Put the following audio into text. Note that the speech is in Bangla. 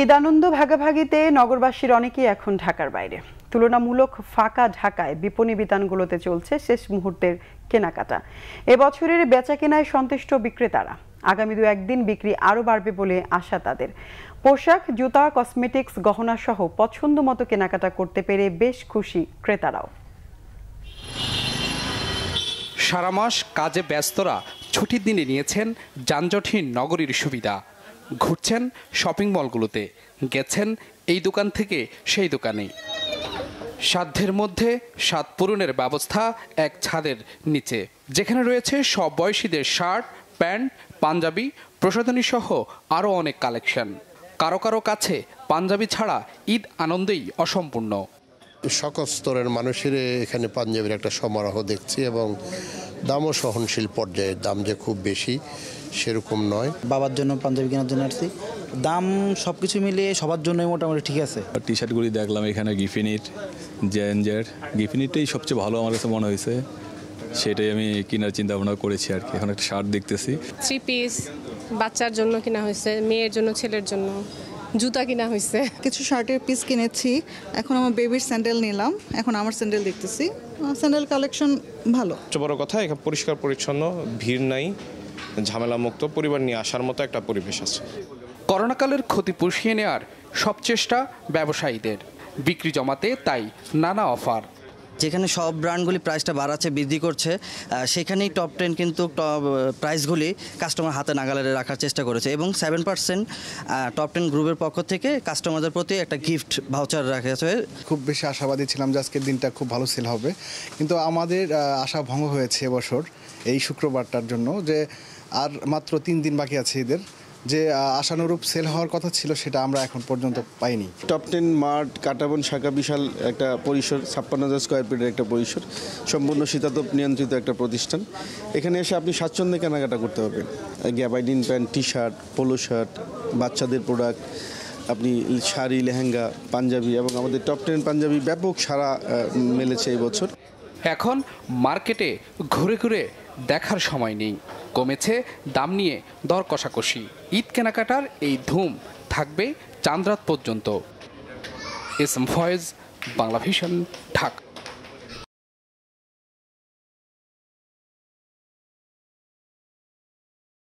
ঈদ আনন্দ ভাগাভাগিতে নগরবাসীর অনেকেই এখন ঢাকার বাইরে। তুলনামূলক ফাঁকা ঢাকায় বিপণী বিতানগুলোতে চলছে শেষ মুহূর্তের কেনাকাটা। এবছরের বেচা কেনায় সন্তুষ্ট বিক্রেতারা। আগামী দু, একদিন বিক্রি আরও বাড়বে বলে আশা তাদের। পোশাক, জুতা, কসমেটিক্স গহনা সহ পছন্দ মতো কেনাকাটা করতে পেরে বেশ খুশি ক্রেতারাও। সারা মাস কাজে ব্যস্তরা ছুটির দিনে নিয়েছেন যানজটহীন নগরীর সুবিধা। ঘুরছেন শপিং মলগুলোতে গেছেন এই দোকান থেকে সেই দোকানে। সাধ্যের মধ্যে স্বাদ পূরণের ব্যবস্থা, এক ছাদের নিচে। যেখানে রয়েছে সব বয়সীদের শার্ট, প্যান্ট, পাঞ্জাবি, প্রসাধনী সহ আরও অনেক কালেকশন কারও কারও কাছে পাঞ্জাবি ছাড়া ঈদ আনন্দেই অসম্পূর্ণ। সকল স্তরের মানুষের এখানে পাঞ্জাবির একটা সমারোহ দেখছি এবং দামও সহনশীল পর্যায়ে দাম যে খুব বেশি সেরকম নয়। বাবার জন্য পাঞ্জাবি কেনার জন্য আসছি। দাম সব কিছু মিলিয়ে সবার জন্যই মোটামুটি ঠিক আছে। টি শার্টগুলি দেখলাম এখানে গিফিনিট জেনজের গিফিনিটটাই সবচেয়ে ভালো আমার কাছে মনে হয়েছে। সেটাই আমি কেনার চিন্তা ভাবনা করেছি আর কি। এখন একটা শার্ট দেখতেছি। থ্রি পিস বাচ্চার জন্য কিনা হয়েছে মেয়ের জন্য ছেলের জন্য। জুতা কিনা হয়েছে কিছু শার্টের পিস কিনেছি। এখন আমার বেবির স্যান্ডেল নিলাম। এখন আমার স্যান্ডেল দেখতেছি। স্যান্ডেল কালেকশন ভালো। সবচেয়ে বড় কথা এখানে পরিষ্কার পরিচ্ছন্ন ভিড় নাই ঝামেলা মুক্ত পরিবার নিয়ে আসার মতো একটা পরিবেশ আছে। করোনাকালের ক্ষতি পুষিয়ে নেওয়ার সব চেষ্টা ব্যবসায়ীদের। বিক্রি জমাতে তাই নানা অফার। যেখানে সব ব্র্যান্ডগুলি প্রাইসটা বাড়াচ্ছে, বৃদ্ধি করছে সেখানেই টপ টেন কিন্তু টপ প্রাইসগুলি কাস্টমার হাতে নাগালে রাখার চেষ্টা করেছে এবং সেভেন পার্সেন্ট টপ টেন গ্রুপের পক্ষ থেকে কাস্টমারদের প্রতি একটা গিফট ভাউচার রাখা হয়েছে খুব বেশি আশাবাদী ছিলাম যে আজকের দিনটা খুব ভালো সেল হবে। কিন্তু আমাদের আশা ভঙ্গ হয়েছে এবছর এই শুক্রবারটার জন্য যে আর মাত্র তিন দিন বাকি আছে ঈদের। যে আশানুরূপ সেল হওয়ার কথা ছিল সেটা আমরা এখন পর্যন্ত পাইনি। টপ টেন মার্ট কাটাবন শাখা বিশাল একটা পরিসর ছাপ্পান্ন হাজার স্কোয়ার ফিটের একটা পরিসর সম্পূর্ণ শীতাতপ নিয়ন্ত্রিত একটা প্রতিষ্ঠান। এখানে এসে আপনি স্বাচ্ছন্দ্যে কেনাকাটা করতে পারবেন। Gabardine pant T shirt polo shirt বাচ্চাদের প্রোডাক্ট আপনি শাড়ি লেহেঙ্গা পাঞ্জাবি এবং আমাদের টপ টেন পাঞ্জাবি ব্যাপক সারা মেলেছে এই বছর। এখন মার্কেটে ঘুরে ঘুরে দেখার সময় নেই। কমেছে, দাম নিয়ে দর কষাকষি। ঈদ কেনাকাটার এই ধুম থাকবে চান্দ্রাত পর্যন্ত। S M Foyez Bangla vision Dhaka.